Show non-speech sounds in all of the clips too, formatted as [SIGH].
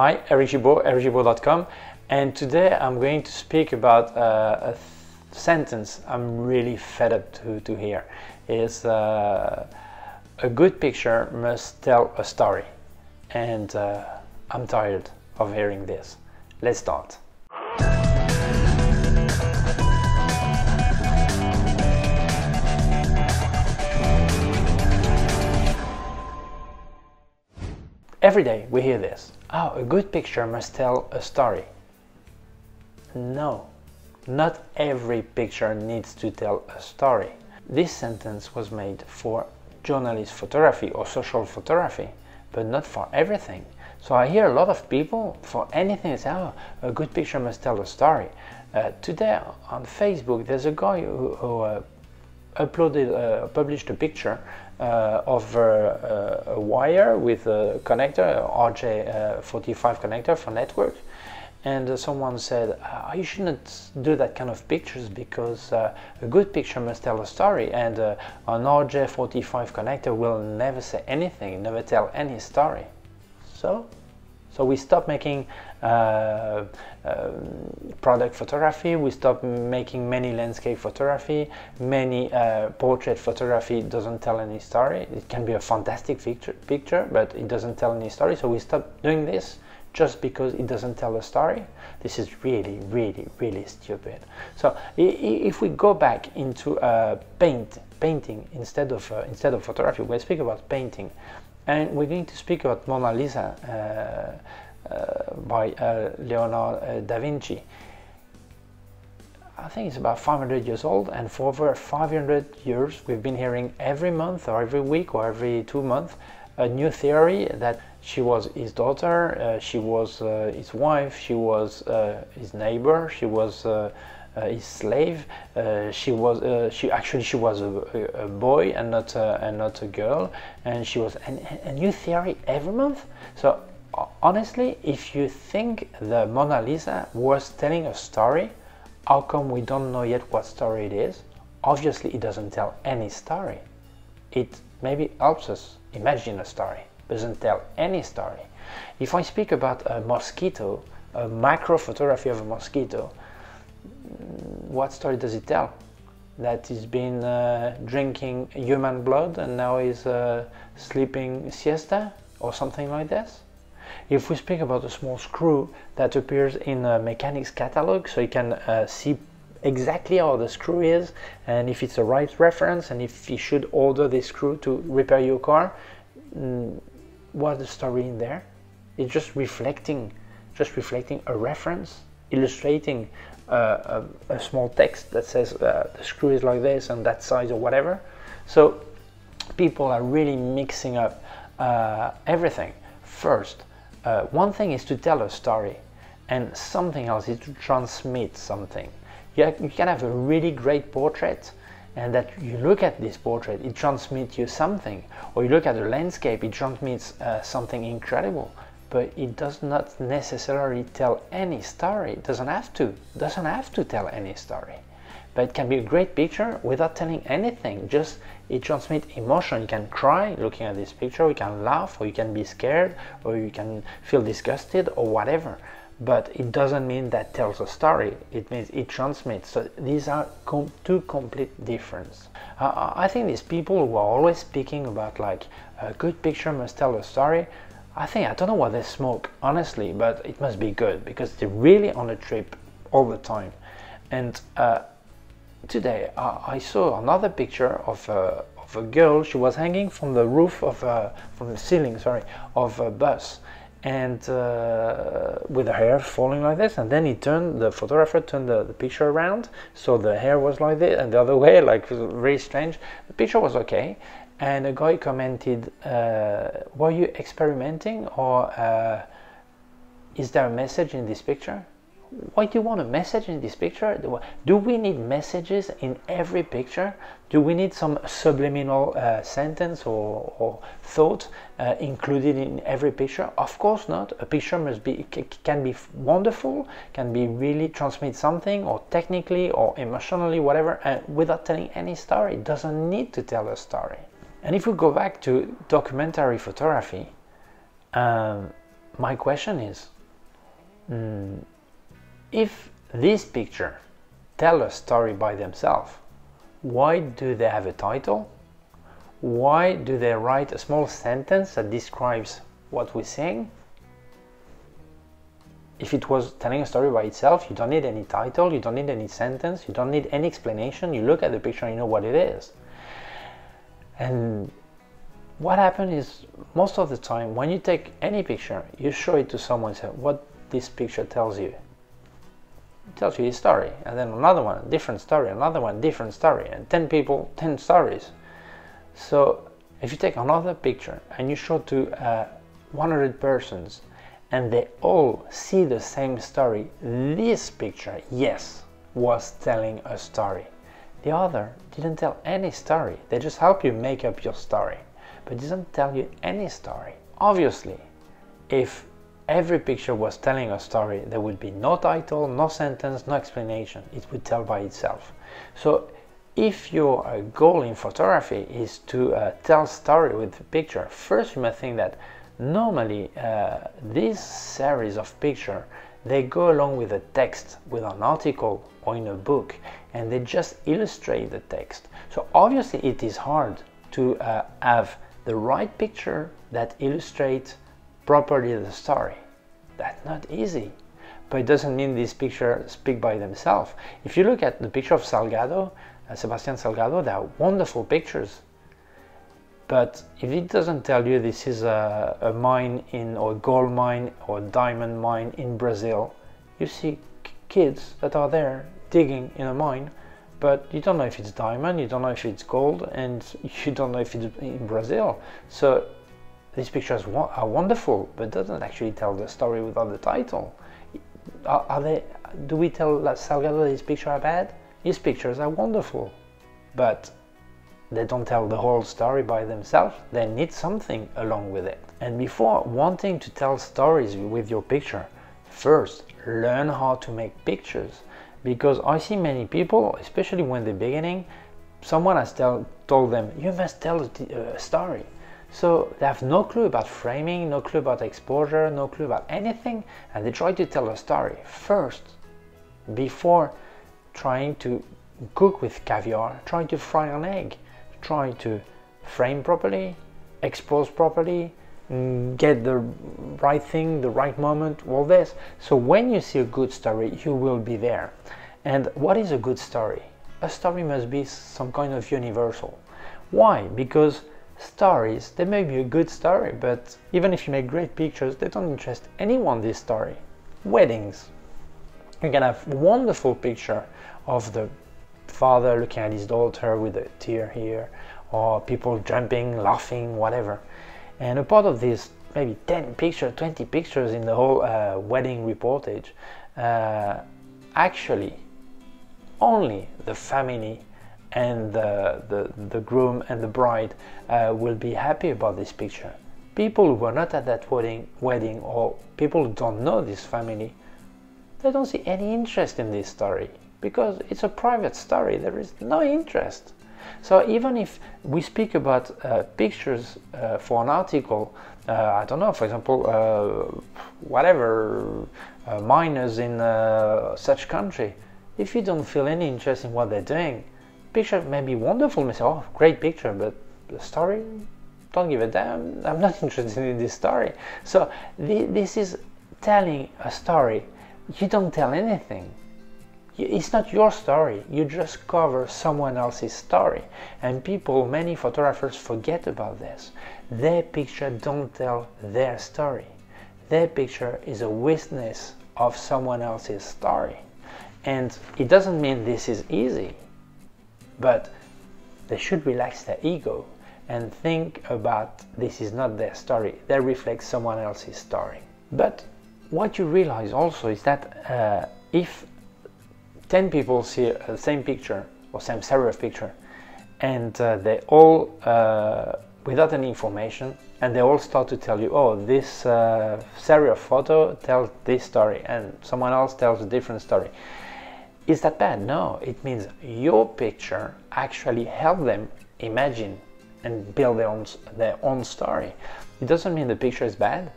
Hi, Eric Gibaud, ericgibaud.com, and today I'm going to speak about uh, a sentence I'm really fed up to, to hear. Is uh, a good picture must tell a story, and uh, I'm tired of hearing this. Let's start. Every day we hear this. Oh, a good picture must tell a story. No, not every picture needs to tell a story. This sentence was made for journalist photography or social photography, but not for everything. So I hear a lot of people for anything say, oh, a good picture must tell a story. Uh, today on Facebook, there's a guy who, who uh, uploaded, uh, published a picture uh, of uh, uh, a wire with a connector, RJ45 uh, connector for network. And uh, someone said, you shouldn't do that kind of pictures because a good picture must tell a story and an RJ45 connector will never say anything, never tell any story. So so we stopped making uh, uh, product photography, we stop making many landscape photography, many uh, portrait photography doesn't tell any story. It can be a fantastic picture, picture, but it doesn't tell any story. So we stop doing this just because it doesn't tell a story. This is really, really, really stupid. So if we go back into uh, paint, painting instead of instead of photography, we speak about painting. And we're going to speak about Mona Lisa by uh, Leonardo da Vinci. I think it's about 500 years old, and for over 500 years, we've been hearing every month, or every week, or every two months, a new theory that she was his daughter, uh, she was uh, his wife, she was uh, his neighbor, she was uh, his slave. Uh, she was uh, she actually she was a, a, boy and not a, and not a girl, and she was a new theory every month. So honestly, if you think the Mona Lisa was telling a story, how come we don't know yet what story it is? Obviously, it doesn't tell any story. It maybe helps us imagine a story, doesn't tell any story. If I speak about a mosquito, a macro photography of a mosquito, what story does it tell? That he's been uh, drinking human blood and now he's uh, sleeping siesta or something like this? If we speak about a small screw that appears in a mechanics catalog, so you can uh, see exactly how the screw is and if it's the right reference and if you should order this screw to repair your car, mm, what's the story in there? It's just reflecting, just reflecting a reference, illustrating a, a, small text that says uh, the screw is like this and that size or whatever. So people are really mixing up uh, everything. First, uh, one thing is to tell a story and something else is to transmit something. You, can have a really great portrait and that you look at this portrait, it transmits you something. Or you look at the landscape, it transmits uh, something incredible but it does not necessarily tell any story. It doesn't have to. It doesn't have to tell any story. But it can be a great picture without telling anything. Just it transmits emotion. You can cry looking at this picture, you can laugh, or you can be scared, or you can feel disgusted, or whatever. But it doesn't mean that tells a story. It means it transmits. So these are com two complete difference. Uh, I think these people who are always speaking about like a good picture must tell a story I think I don't know what they smoke honestly, but it must be good because they're really on a trip all the time. And uh, today uh, I saw another picture of a, of a girl. She was hanging from the roof of a, from the ceiling, sorry, of a bus, and uh, with her hair falling like this. And then he turned the photographer turned the, the picture around, so the hair was like this, and the other way, [LAUGHS] like very strange. The picture was okay, and a guy commented, uh, were you experimenting or uh, is there a message in this picture? Why do you want a message in this picture? Do we need messages in every picture? Do we need some subliminal uh, sentence or, or thought uh, included in every picture? Of course not. A picture must be can be wonderful, can be really transmit something, or technically or emotionally, whatever, and without telling any story. It doesn't need to tell a story. And if we go back to documentary photography, um, my question is mm, if this picture tell a story by themselves why do they have a title? Why do they write a small sentence that describes what we're saying? If it was telling a story by itself you don't need any title you don't need any sentence you don't need any explanation. You look at the picture and you know what it is. And what happens is most of the time when you take any picture you show it to someone and say what this picture tells you tells you his story and then another one different story another one different story and 10 people 10 stories. So if you take another picture and you show to uh, 100 persons and they all see the same story this picture yes was telling a story. The other didn't tell any story. They just help you make up your story. But doesn't tell you any story. Obviously, if every picture was telling a story, there would be no title, no sentence, no explanation. It would tell by itself. So if your uh, goal in photography is to uh, tell story with a picture, first you must think that normally uh, this series of picture they go along with a text with an article or in a book and they just illustrate the text so obviously it is hard to uh, have the right picture that illustrates properly the story. That's not easy. But it doesn't mean these pictures speak by themselves. If you look at the picture of Salgado, uh, Sebastian Salgado, they are wonderful pictures. But if it doesn't tell you this is a, a mine in or a gold mine or diamond mine in Brazil, you see kids that are there digging in a mine but you don't know if it's diamond, you don't know if it's gold, and [LAUGHS] you don't know if it's in Brazil. So these pictures are uh, wonderful, but doesn't actually tell the story without the title. Are, are they? Do we tell Salgado these pictures are bad? His pictures are wonderful, but they don't tell the whole story by themselves. They need something along with it. And before wanting to tell stories with your picture, first learn how to make pictures because I see many people, especially when they're beginning, someone has tell, told them, you must tell a story. So they have no clue about framing, no clue about exposure, no clue about anything, and they try to tell a story first before trying to cook with caviar, trying to fry an egg, trying to frame properly, expose properly, Mm, get the right thing, the right moment, all this. So when you see a good story, you will be there. And what is a good story? A story must be some kind of universal. Why? Because stories, they may be a good story, but even if you make great pictures, they don't interest anyone this story. Weddings. You can have wonderful picture of the father looking at his daughter with a tear here, or people jumping, laughing, whatever. And a part of this, maybe 10 pictures, 20 pictures in the whole uh, wedding reportage, uh, actually only the family and the, the, the groom and the bride uh, will be happy about this picture. People who were not at that wedding, wedding or people who don't know this family, they don't see any interest in this story because it's a private story. There is no interest. So even if we speak about uh, pictures uh, for an article, uh, I don't know, for example, uh, whatever, uh, miners in uh, such country, if you don't feel any interest in what they're doing, picture may be wonderful, may say, oh, great picture, but the story, don't give a damn, I'm not [LAUGHS] interested in this story. So th this is telling a story. You don't tell anything. It's not your story. You just cover someone else's story. And people many photographers forget about this. Their picture don't tell their story. Their picture is a witness of someone else's story. And it doesn't mean this is easy but they should relax their ego and think about this is not their story. They reflect someone else's story. But what you realize also is that uh, if 10 people see the same picture or same series of picture and uh, they all uh, without any information and they all start to tell you oh this uh, series of photo tells this story and someone else tells a different story is that bad? No. It means your picture actually helped them imagine and build their own their own story. It doesn't mean the picture is bad.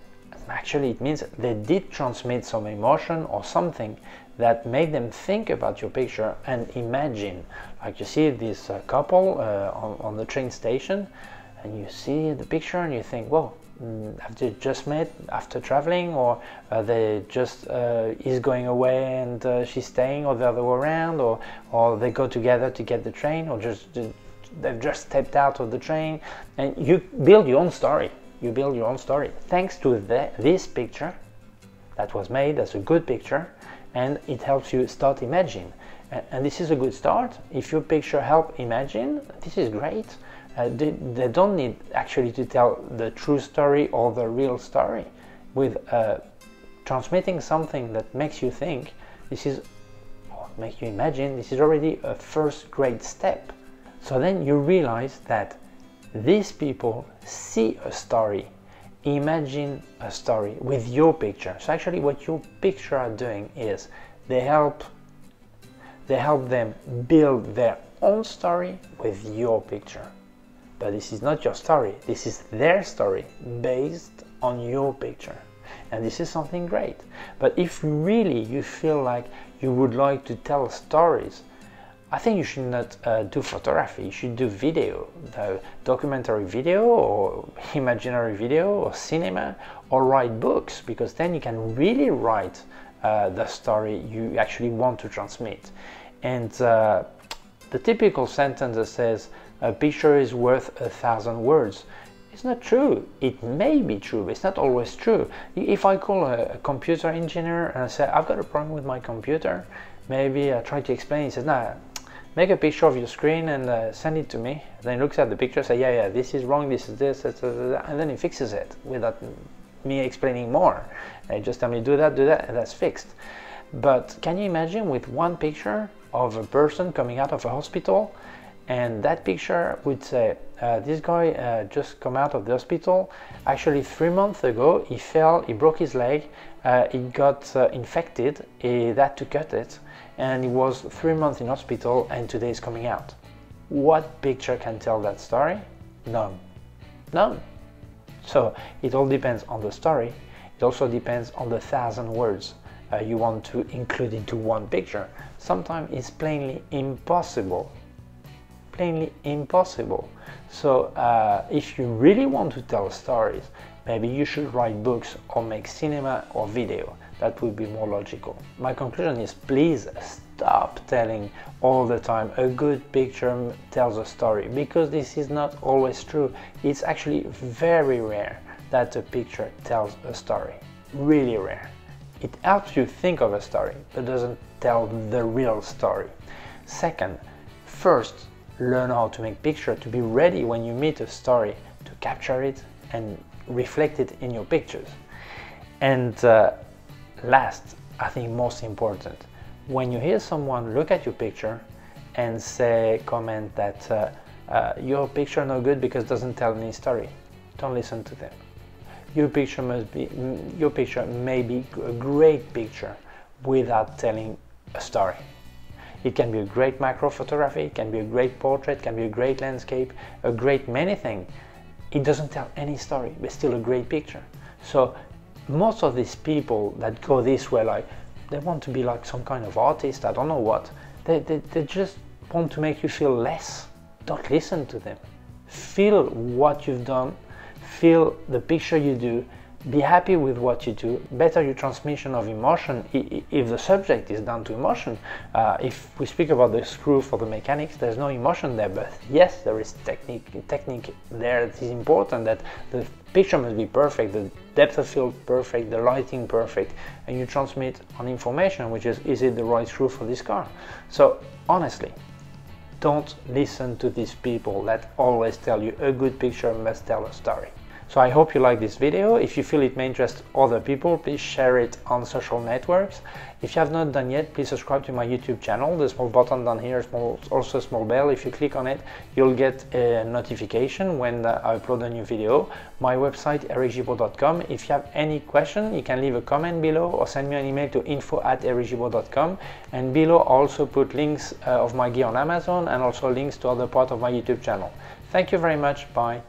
Actually it means they did transmit some emotion or something that made them think about your picture and imagine. Like you see this uh, couple uh, on, on the train station and you see the picture and you think whoa have they just met after traveling or uh, they just uh, is going away and uh, she's staying or the other way around or or they go together to get the train or just they've just stepped out of the train? And you build your own story. You build your own story. Thanks to the, this picture that was made as a good picture and it helps you start imagine and this is a good start. If your picture help imagine this is great uh, they, they, don't need actually to tell the true story or the real story with uh, transmitting something that makes you think. This is or make you imagine this is already a first great step. So then you realize that these people see a story imagine a story with your picture. So actually what your picture are doing is they help they help them build their own story with your picture but this is not your story. This is their story based on your picture. And this is something great. But if really you feel like you would like to tell stories I think you should not uh, do photography, you should do video, the documentary video or [LAUGHS] imaginary video or cinema or write books because then you can really write uh, the story you actually want to transmit. And uh, the typical sentence that says a picture is worth a thousand words it's not true. It may be true, but it's not always true. If I call a, computer engineer and I say, I've got a problem with my computer, maybe I try to explain, he says, nah, make a picture of your screen and uh, send it to me. Then he looks at the picture, say, yeah, yeah, this is wrong, this is this, and then he fixes it without me explaining more. And just tell me do that, do that, and that's fixed. But can you imagine with one picture of a person coming out of a hospital, and that picture would say, uh, this guy uh, just come out of the hospital. Actually, three months ago, he fell, he broke his leg, uh, he got uh, infected, he had to cut it, and he was three months in hospital and today is coming out. What picture can tell that story? None. None. So it all depends on the story. It also depends on the thousand words uh, you want to include into one picture. Sometimes it's plainly impossible. Plainly impossible. So uh, if you really want to tell stories, maybe you should write books or make cinema or video that would be more logical. My conclusion is please stop telling all the time a good picture tells a story because this is not always true. It's actually very rare that a picture tells a story. Really rare. It helps you think of a story but doesn't tell the real story. Second, first learn how to make picture to be ready when you meet a story to capture it and reflect it in your pictures. And uh, Last, I think most important, when you hear someone look at your picture and say, comment that uh, uh, your picture no good because doesn't tell any story, don't listen to them. Your picture must be, your picture may be a great picture without telling a story. It can be a great macro photography, it can be a great portrait, it can be a great landscape, a great many things. It doesn't tell any story, but still a great picture. So most of these people that go this way, like they want to be like some kind of artist, I don't know what, they, they, they just want to make you feel less. Don't listen to them. Feel what you've done, feel the picture you do, be happy with what you do, better your transmission of emotion if the subject is down to emotion. Uh, if we speak about the screw for the mechanics, there's no emotion there, but yes, there is technique, technique there that is important, that the picture must be perfect, the depth of field perfect, the lighting perfect, and you transmit an information, which is, is it the right screw for this car? So honestly, don't listen to these people that always tell you a good picture must tell a story. So I hope you like this video. If you feel it may interest other people, please share it on social networks. If you have not done yet, please subscribe to my YouTube channel. The small button down here, also a small bell. If you click on it, you'll get a notification when uh, I upload a new video. My website, ericgibaud.com. If you have any question, you can leave a comment below or send me an email to info at ericgibaud.com. And below I also put links uh, of my gear on Amazon and also links to other parts of my YouTube channel. Thank you very much. Bye.